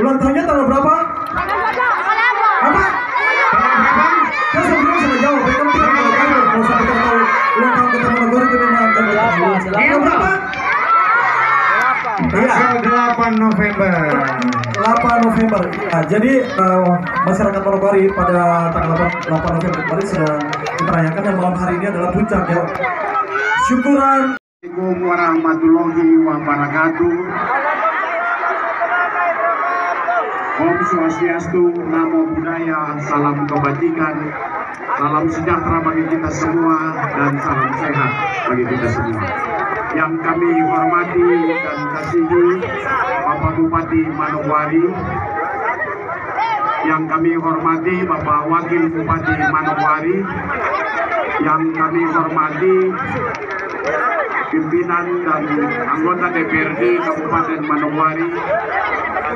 Ulang tahunnya tanggal berapa? Apa? Kan sebelum sudah jawab, ya kan kita kalau kan kalau sampai kita tahu ulang tahun kita Manokwari itu memang tanggal berapa? Tanggal berapa? Iya. Tanggal 8 November. 8 November. Nah, jadi eh, masyarakat Manokwari pada tanggal 8, 8 November kemarin sedang kita rayakan dan malam hari ini adalah puncak ya. Syukuran Assalamualaikum warahmatullahi wabarakatuh. Om Swastiastu, Namo Buddhaya, Salam Kebajikan, Salam sejahtera bagi kita semua, dan salam sehat bagi kita semua. Yang kami hormati dan kasihi Bapak Bupati Manokwari, yang kami hormati Bapak Wakil Bupati Manokwari, yang kami hormati pimpinan dan anggota DPRD Kabupaten Manokwari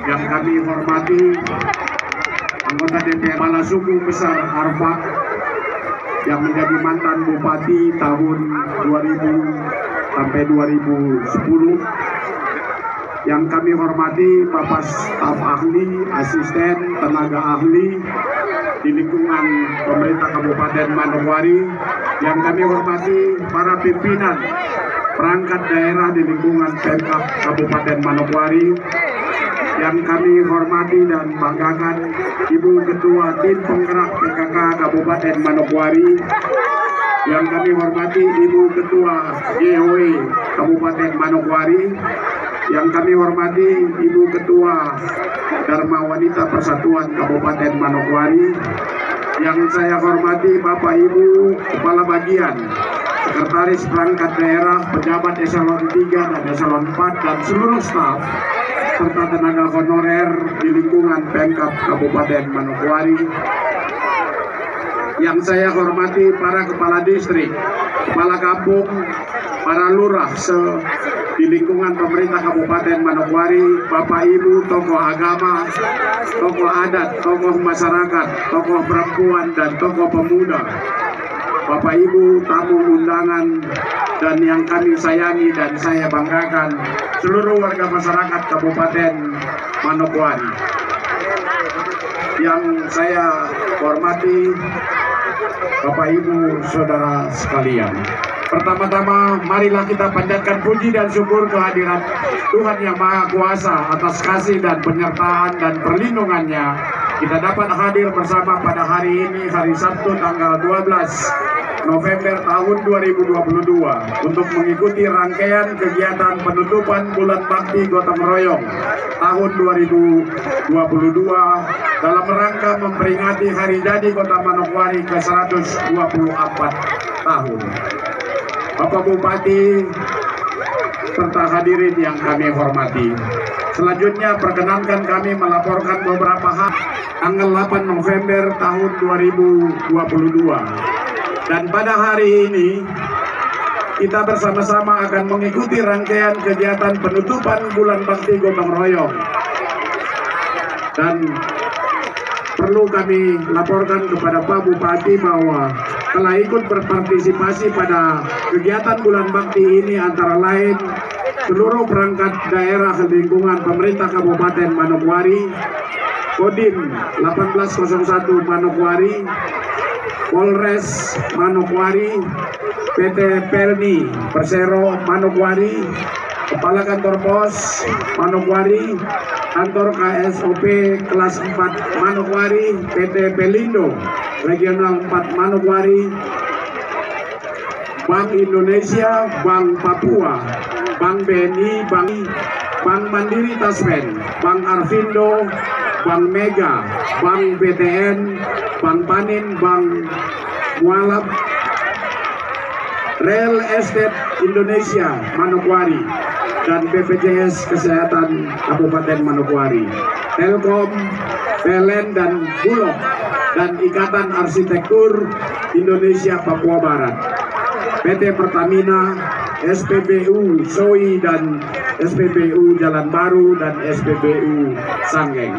yang kami hormati anggota DPR Kepala Suku Besar Arfak yang menjadi mantan bupati tahun 2000 sampai 2010 yang kami hormati Bapak staf ahli, asisten, tenaga ahli di lingkungan pemerintah Kabupaten Manokwari. Yang kami hormati para pimpinan perangkat daerah di lingkungan Pemkab Kabupaten Manokwari yang kami hormati dan banggakan Ibu Ketua Tim Penggerak PKK Kabupaten Manokwari. Yang kami hormati Ibu Ketua JOE Kabupaten Manokwari. Yang kami hormati Ibu Ketua Dharma Wanita Persatuan Kabupaten Manokwari. Yang saya hormati Bapak Ibu Kepala Bagian Sekretaris Perangkat Daerah, Pejabat Eselon 3 dan Eselon 4 dan seluruh staf serta tenaga honorer di lingkungan Pemkap Kabupaten Manokwari yang saya hormati para kepala distrik, kepala kampung, para lurah se di lingkungan pemerintah Kabupaten Manokwari, Bapak Ibu, tokoh agama, tokoh adat, tokoh masyarakat, tokoh perempuan dan tokoh pemuda, Bapak Ibu, tamu undangan dan yang kami sayangi dan saya banggakan seluruh warga masyarakat Kabupaten Manokwari yang saya hormati Bapak Ibu Saudara sekalian. Pertama-tama marilah kita panjatkan puji dan syukur kehadiran Tuhan Yang Maha Kuasa atas kasih dan penyertaan dan perlindungannya. Kita dapat hadir bersama pada hari ini hari Sabtu tanggal 12 November tahun 2022 untuk mengikuti rangkaian kegiatan penutupan bulan bakti gotong royong tahun 2022 dalam rangka memperingati hari jadi Kota Manokwari ke 124 tahun. Bapak Bupati serta hadirin yang kami hormati. Selanjutnya perkenankan kami melaporkan beberapa hal tanggal 8 November tahun 2022. Dan pada hari ini kita bersama-sama akan mengikuti rangkaian kegiatan penutupan bulan bakti gotong royong. Dan perlu kami laporkan kepada Pak Bupati bahwa telah ikut berpartisipasi pada kegiatan bulan bakti ini antara lain seluruh perangkat daerah lingkungan pemerintah Kabupaten Manokwari, Kodim 1801 Manokwari, Polres Manokwari, PT Perni Persero Manokwari, Kepala Kantor Pos Manokwari, Kantor KSOP kelas 4 Manokwari, PT Pelindo Regional 4 Manokwari, Bank Indonesia, Bank Papua, Bank BNI, Bank Bank Mandiri Taspen, Bank Arvindo, Bank Mega, Bank BTN, Bank Panin, Bank Mualaf, Real Estate Indonesia Manokwari dan BPJS Kesehatan Kabupaten Manokwari, Telkom, PLN dan Bulog dan Ikatan Arsitektur Indonesia Papua Barat. PT Pertamina, SPBU Soi dan SPBU Jalan Baru dan SPBU Sanggeng.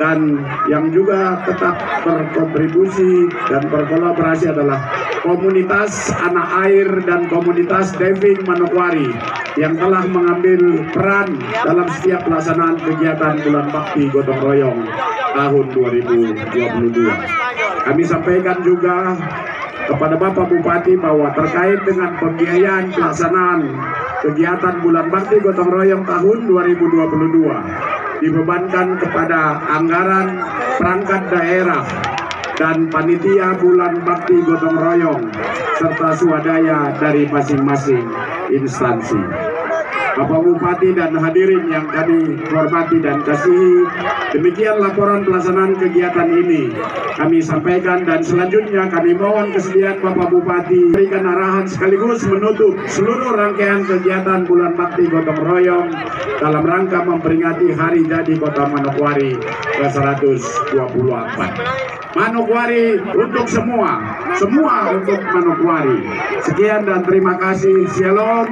Dan yang juga tetap berkontribusi dan berkolaborasi adalah komunitas anak air dan komunitas diving Manokwari yang telah mengambil peran dalam setiap pelaksanaan kegiatan bulan bakti gotong royong tahun 2022. Kami sampaikan juga kepada Bapak Bupati bahwa terkait dengan pembiayaan pelaksanaan kegiatan bulan bakti gotong royong tahun 2022 dibebankan kepada anggaran perangkat daerah dan panitia bulan bakti gotong royong serta swadaya dari masing-masing instansi. Bapak Bupati dan hadirin yang kami hormati dan kasihi, demikian laporan pelaksanaan kegiatan ini kami sampaikan dan selanjutnya kami mohon kesediaan Bapak Bupati berikan arahan sekaligus menutup seluruh rangkaian kegiatan bulan bakti gotong royong dalam rangka memperingati hari jadi Kota Manokwari ke-124. Manokwari untuk semua, semua untuk Manokwari. Sekian dan terima kasih. Shalom.